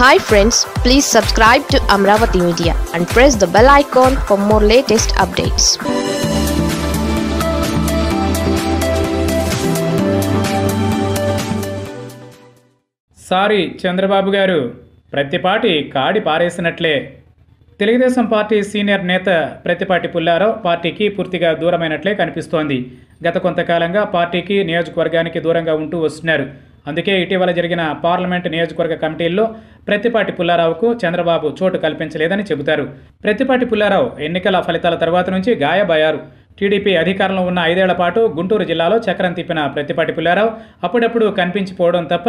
Hi friends please subscribe to Amaravati media and press the bell icon for more latest updates sorry Chandrababu garu. Prathipati కాడి పారేసినట్లే. Telugu Desam party senior నేత ప్రతిపాటి పుల్లారావు పార్టీకి పూర్తిగా దూరమైనట్లే కనిపిస్తోంది. గత కొంతకాలంగా పార్టీకి నియోజకవర్గానికి దూరంగా ఉంటూ వస్తున్నారు. అందుకే ఇటీవల జరిగిన పార్లమెంట్ నియోజకవర్గ కమిటీల్లో ప్రతిపాటి పుల్లారావుకు చంద్రబాబు చోటు కల్పించలేదని చెబుతారు. ప్రతిపాటి పుల్లారావు ఎన్నికల ఫలితాల తర్వాత నుంచి గాయబయ్యారు టీడీపీ అధికారంలో ఉన్న ఐదేళ్ళ పాటు గుంటూరు జిల్లాలో చక్రం తిప్పిన ప్రతిపాటి పుల్లారావు అప్పుడప్పుడు కనిపించిపోవడం తప్ప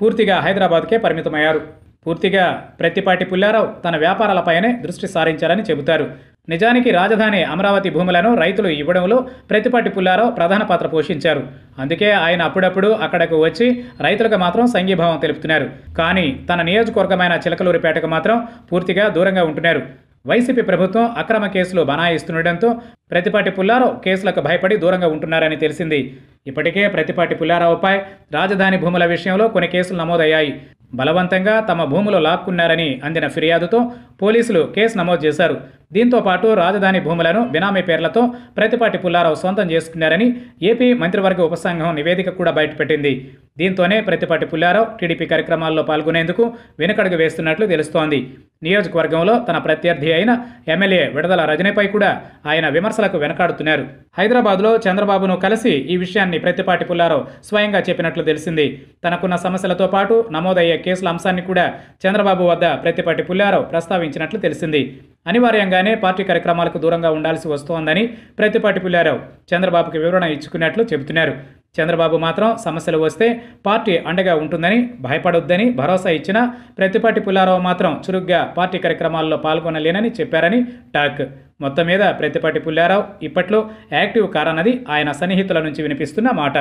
పూర్తిగా హైదరాబాద్కే పరిమితమయ్యారు. పూర్తిగా ప్రతిపాటి పుల్లారావు తన వ్యాపారాలపైనే దృష్టి సారించారని చెబుతారు. నిజానికి రాజధాని అమరావతి భూములను రైతులు ఇవ్వడంలో ప్రతిపాటి పుల్లారావు ప్రధాన పాత్ర పోషించారు. అందుకే ఆయన అప్పుడప్పుడు అక్కడకు వచ్చి రైతులకు మాత్రం సంఘీభావం తెలుపుతున్నారు. కానీ తన నియోజకవర్గమైన చిలకలూరిపేటకు మాత్రం పూర్తిగా దూరంగా ఉంటున్నారు. వైసీపీ ప్రభుత్వం అక్రమ కేసులు బనాయిస్తుండటంతో ప్రతిపాటి పుల్లారావు కేసులకు భయపడి దూరంగా ఉంటున్నారని తెలిసింది. ఇప్పటికే ప్రతిపాటి పుల్లారావుపై రాజధాని భూముల విషయంలో కొన్ని కేసులు నమోదయ్యాయి. బలవంతంగా తమ భూములు లాక్కున్నారని అందిన ఫిర్యాదుతో పోలీసులు కేసు నమోదు చేశారు. దీంతో పాటు రాజధాని భూములను బినామీ పేర్లతో ప్రతిపాటి పుల్లారావు సొంతం చేసుకున్నారని ఏపీ మంత్రివర్గ ఉపసంఘం నివేదిక కూడా బయటపెట్టింది. దీంతోనే ప్రతిపాటి పుల్లారావు టీడీపీ కార్యక్రమాల్లో పాల్గొనేందుకు వెనుకడుగు వేస్తున్నట్లు తెలుస్తోంది. నియోజకవర్గంలో తన ప్రత్యర్థి అయిన ఎమ్మెల్యే విడదల రజనీపై కూడా ఆయన విమర్శలకు వెనకాడుతున్నారు. హైదరాబాద్లో చంద్రబాబును కలిసి ఈ విషయాన్ని ప్రతిపాటి పుల్లారావు స్వయంగా చెప్పినట్లు తెలిసింది. తనకున్న సమస్యలతో పాటు నమోదయ్యే కేసుల అంశాన్ని కూడా చంద్రబాబు వద్ద ప్రతిపాటి పుల్లారావు ప్రస్తావించినట్లు తెలిసింది. అనివార్యంగానే పార్టీ కార్యక్రమాలకు దూరంగా ఉండాల్సి వస్తోందని ప్రతిపాటి పుల్లారావు చంద్రబాబుకి వివరణ ఇచ్చుకున్నట్లు చెబుతున్నారు. చంద్రబాబు మాత్రం సమస్యలు వస్తే పార్టీ అండగా ఉంటుందని భయపడొద్దని భరోసా ఇచ్చిన ప్రతిపాటి పుల్లారావు మాత్రం చురుగ్గా పార్టీ కార్యక్రమాల్లో పాల్గొనలేనని చెప్పారని టాక్. మొత్తం మీద ప్రతిపాటి పుల్లారావు ఇప్పట్లో యాక్టివ్ కారన్నది ఆయన సన్నిహితుల నుంచి వినిపిస్తున్న మాట.